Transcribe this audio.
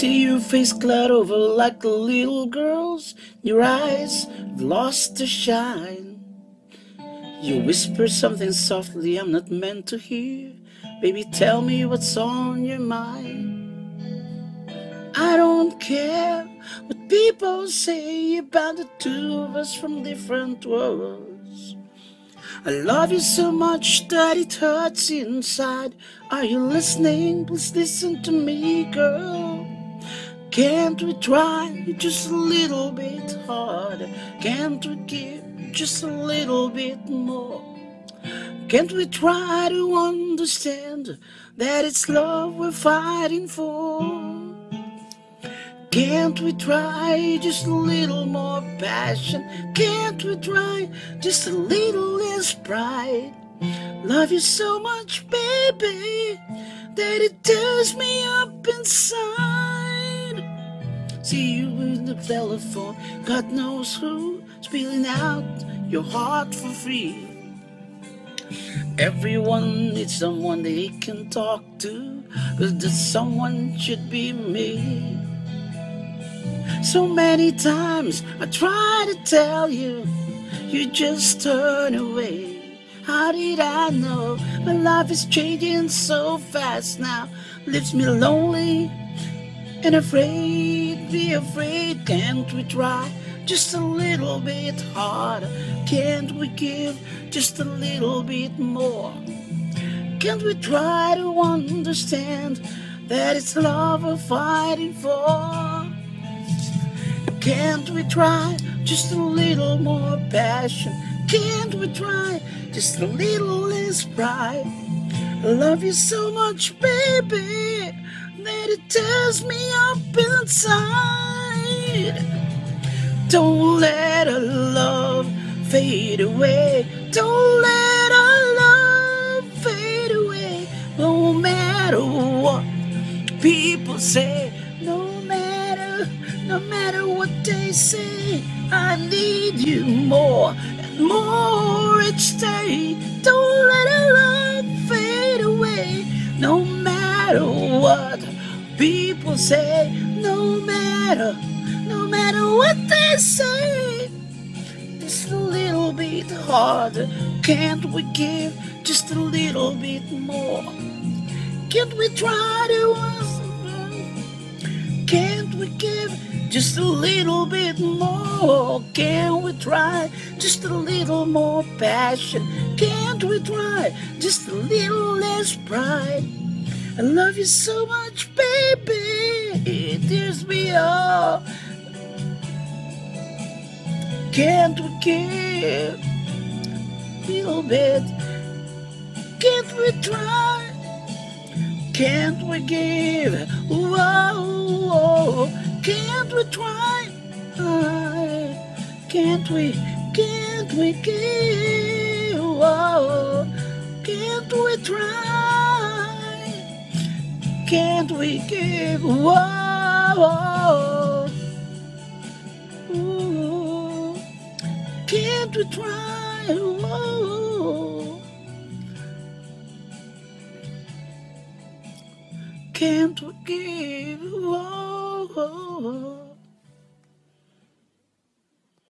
See your face cloud over like a little girl's. Your eyes have lost their shine. You whisper something softly I'm not meant to hear. Baby, tell me what's on your mind. I don't care what people say about the two of us from different worlds. I love you so much that it hurts inside. Are you listening? Please listen to me, girl. Can't we try just a little bit harder? Can't we give just a little bit more? Can't we try to understand that it's love we're fighting for? Can't we try just a little more passion? Can't we try just a little less pride? Love you so much, baby, that it tears me up inside. See you in the telephone, God knows who, spilling out your heart for free. Everyone needs someone they can talk to, cause that someone should be me. So many times I try to tell you, you just turn away. How did I know my life is changing so fast now? Leaves me lonely and afraid, be afraid. Can't we try just a little bit harder? Can't we give just a little bit more? Can't we try to understand that it's love we're fighting for? Can't we try just a little more passion? Can't we try just a little less pride? I love you so much, baby, it tears me up inside. Don't let our love fade away. Don't let our love fade away. No matter what people say, no matter, no matter what they say, I need you more and more each day. Don't let our love fade away. No matter what people say, no matter, no matter what they say. Just a little bit harder. Can't we give just a little bit more? Can't we try to Can't we give just a little bit more? Can't we try just a little more passion? Can't we try just a little less pride? I love you so much, baby. It tears me up. Can't we give a little bit? Can't we try? Can't we give? Whoa, can't we try? Can't we? Can't we give? Whoa, can't we try? Can't we give? Whoa, Ooh, can't we try? Whoa. Can't we give? Whoa.